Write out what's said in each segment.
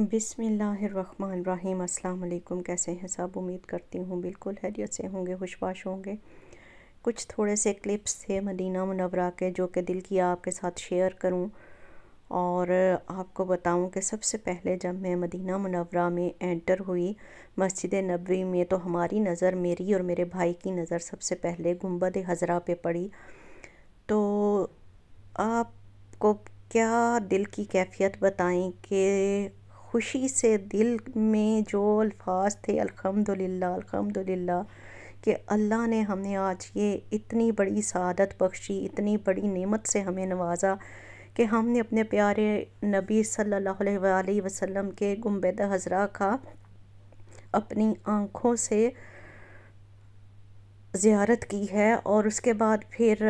बिसमीम वालेकुम कैसे हैं सब? उम्मीद करती हूँ बिल्कुल हैरियत से होंगे, खुशबाश होंगे। कुछ थोड़े से क्लिप्स थे मदीना मुनवरा के, जो कि दिल की आपके साथ शेयर करूँ। और आपको बताऊँ कि सबसे पहले जब मैं मदीना मुनवरा में एंटर हुई मस्जिद नबी में तो हमारी नज़र मेरी और मेरे भाई की नज़र सबसे पहले गुंबद हज़रा पे पड़ी। तो आपको क्या दिल की कैफियत बताएँ कि खुशी से दिल में जो अल्फाज थे, अल्हम्दुलिल्लाह अल्हम्दुलिल्लाह, कि अल्लाह ने हमें आज ये इतनी बड़ी सआदत बख्शी, इतनी बड़ी नेमत से हमें नवाजा कि हमने अपने प्यारे नबी सल्लल्लाहु अलैहि वसल्लम के गुंबद हज़रा का अपनी आँखों से ज़ियारत की है और उसके बाद फिर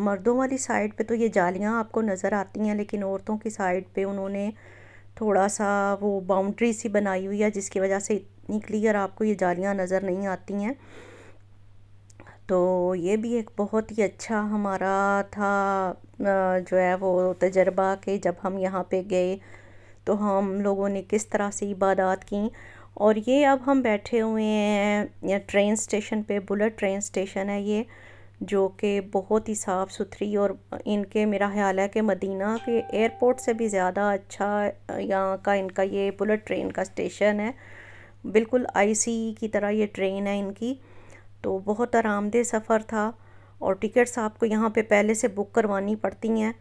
मर्दों वाली साइड पे तो ये जालियाँ आपको नज़र आती हैं, लेकिन औरतों की साइड पे उन्होंने थोड़ा सा वो बाउंड्री सी बनाई हुई है, जिसकी वजह से इतनी क्लियर आपको ये जालियाँ नज़र नहीं आती हैं। तो ये भी एक बहुत ही अच्छा हमारा था जो है वो तजर्बा कि जब हम यहाँ पे गए तो हम लोगों ने किस तरह से इबादत की। और ये अब हम बैठे हुए हैं ट्रेन स्टेशन पे बुलेट ट्रेन स्टेशन है ये। जो कि बहुत ही साफ़ सुथरी और इनके, मेरा ख्याल है कि मदीना के एयरपोर्ट से भी ज़्यादा अच्छा यहाँ का इनका ये बुलेट ट्रेन का स्टेशन है। बिल्कुल आईसी की तरह ये ट्रेन है इनकी। तो बहुत आरामदेह सफ़र था और टिकट्स आपको यहाँ पे पहले से बुक करवानी पड़ती हैं।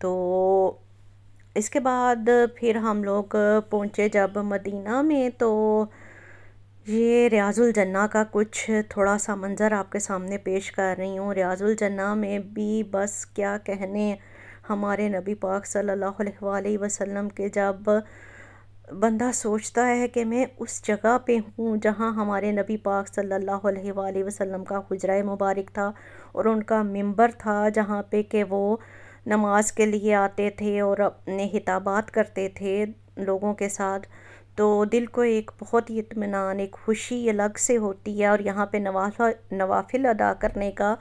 तो इसके बाद फिर हम लोग पहुँचे जब मदीना में तो ये रियाजुल जन्ना का कुछ थोड़ा सा मंज़र आपके सामने पेश कर रही हूँ। रियाजुल जन्ना में भी बस क्या कहने, हमारे नबी पाक सल्लल्लाहु अलैहि वसल्लम के जब बंदा सोचता है कि मैं उस जगह पे हूँ जहाँ हमारे नबी पाक सल्लल्लाहु अलैहि वसल्लम का हुजरा मुबारक था और उनका मंबर था जहाँ पे कि वो नमाज़ के लिए आते थे और अपने हिताबात करते थे लोगों के साथ तो दिल को एक बहुत ही इतमान एक खुशी अलग से होती है और यहाँ पे नवाफा नवाफिल अदा करने का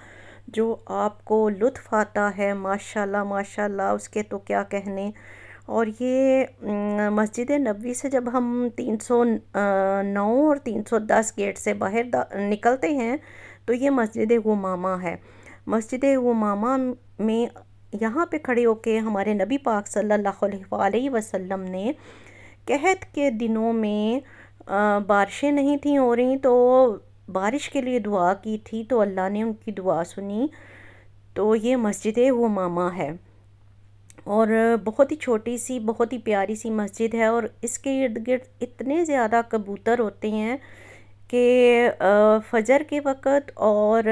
जो आपको लुत्फ़ आता है, माशाल्लाह माशाल्लाह, उसके तो क्या कहने। और ये मस्जिद नबी से जब हम 309 और 310 गेट से बाहर निकलते हैं तो ये मस्जिद गुमामा है। मस्जिद गुमामा में यहाँ पे खड़े होके हमारे नबी पाक सल्लल्लाहु अलैहि वसल्लम ने कहत के दिनों में बारिशें नहीं थी हो रही तो बारिश के लिए दुआ की थी तो अल्लाह ने उनकी दुआ सुनी। तो ये मस्जिद वो मामा है। और बहुत ही छोटी सी, बहुत ही प्यारी सी मस्जिद है और इसके इर्द गिर्द इतने ज़्यादा कबूतर होते हैं कि फजर के वक़्त और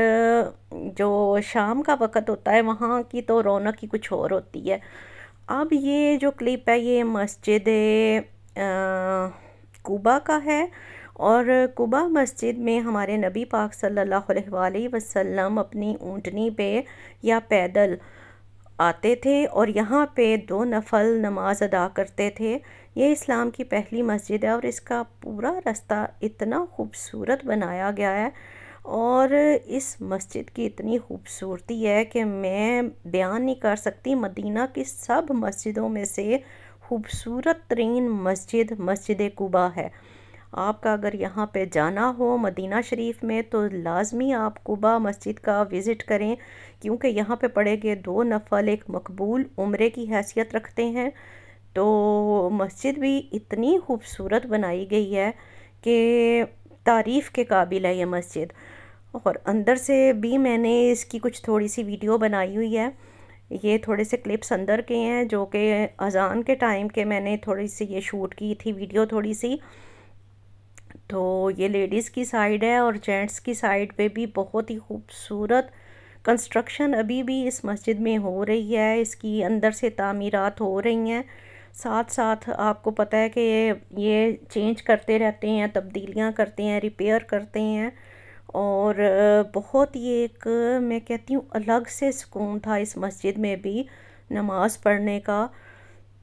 जो शाम का वक़्त होता है, वहाँ की तो रौनक ही कुछ और होती है। अब ये जो क्लिप है, ये मस्जिद कुबा का है और कुबा मस्जिद में हमारे नबी पाक सल्लल्लाहु अलैहि वसल्लम अपनी ऊँटनी पे या पैदल आते थे और यहाँ पे दो नफल नमाज़ अदा करते थे। ये इस्लाम की पहली मस्जिद है और इसका पूरा रास्ता इतना खूबसूरत बनाया गया है और इस मस्जिद की इतनी खूबसूरती है कि मैं बयान नहीं कर सकती, मदीना की सब मस्जिदों में से खूबसूरत तरीन मस्जिद मस्जिद कुबा है। आपका अगर यहाँ पे जाना हो मदीना शरीफ में तो लाजमी आप कुबा मस्जिद का विज़िट करें, क्योंकि यहाँ पे पड़े गए दो नफल, एक मकबूल उम्र की हैसियत रखते हैं। तो मस्जिद भी इतनी खूबसूरत बनाई गई है कि तारीफ़ के काबिल है ये मस्जिद। और अंदर से भी मैंने इसकी कुछ थोड़ी सी वीडियो बनाई हुई है। ये थोड़े से क्लिप्स अंदर के हैं, जो कि अज़ान के टाइम के मैंने थोड़ी सी ये शूट की थी वीडियो थोड़ी सी। तो ये लेडीज़ की साइड है और जेंट्स की साइड पे भी बहुत ही खूबसूरत कंस्ट्रक्शन अभी भी इस मस्जिद में हो रही है। इसकी अंदर से तामीरात हो रही हैं। साथ साथ आपको पता है कि ये चेंज करते रहते हैं, तब्दीलियाँ करते हैं रिपेयर करते हैं। और बहुत ही एक, मैं कहती हूँ, अलग से सुकून था इस मस्जिद में भी नमाज़ पढ़ने का।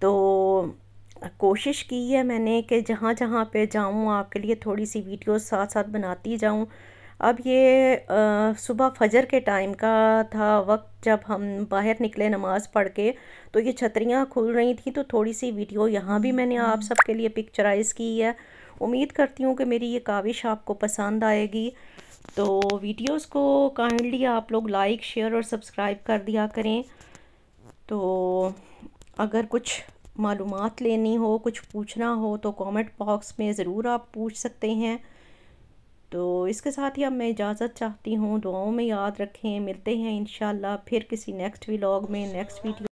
तो कोशिश की है मैंने कि जहाँ जहाँ पे जाऊँ, आपके लिए थोड़ी सी वीडियो साथ साथ बनाती जाऊँ। अब ये सुबह फजर के टाइम का था वक्त जब हम बाहर निकले नमाज़ पढ़ के तो ये छतरियाँ खुल रही थी तो थोड़ी सी वीडियो यहाँ भी मैंने आप सबके लिए पिक्चराइज़ की है। उम्मीद करती हूँ कि मेरी ये काविश आपको पसंद आएगी। तो वीडियोस को काइंडली आप लोग लाइक शेयर और सब्सक्राइब कर दिया करें। तो अगर कुछ मालूमात लेनी हो कुछ पूछना हो तो कमेंट बॉक्स में ज़रूर आप पूछ सकते हैं। तो इसके साथ ही अब मैं इजाज़त चाहती हूँ, दुआओं में याद रखें। मिलते हैं इन फिर किसी नेक्स्ट व्लॉग में नेक्स्ट वीडियो